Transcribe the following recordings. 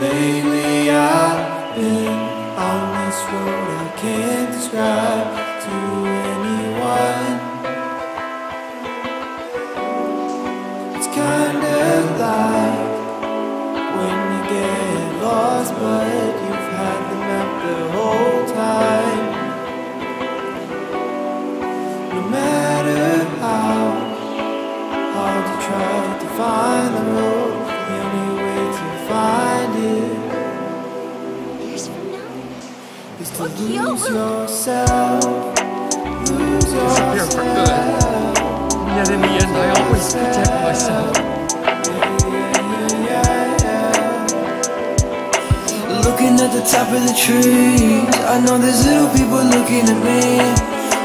Lately I've been on this road I can't describe to anyone. It's kinda like when you get lost, but you've had the map the whole time. No matter how hard you try to find the road, only way to find to Look, lose yo, yourself. Lose Disappear for good. yourself. Yet in the end, I always protect myself. Looking at the top of the trees I know there's little people looking at me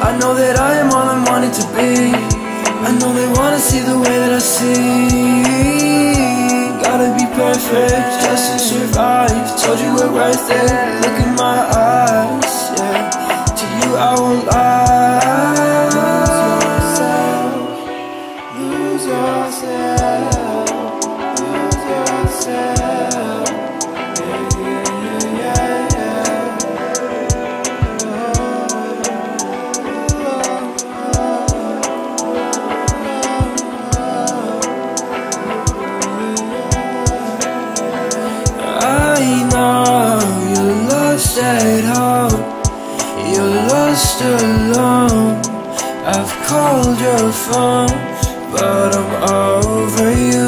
I know that I am all I'm wanting to be I know they wanna see the way that I see Gotta be perfect just to survive. Told you we're right there, look in my eyes Yeah, to you I won't lie. Lose yourself. Lose yourself. Yeah, You're lost alone. I've called your phone, but I'm over you.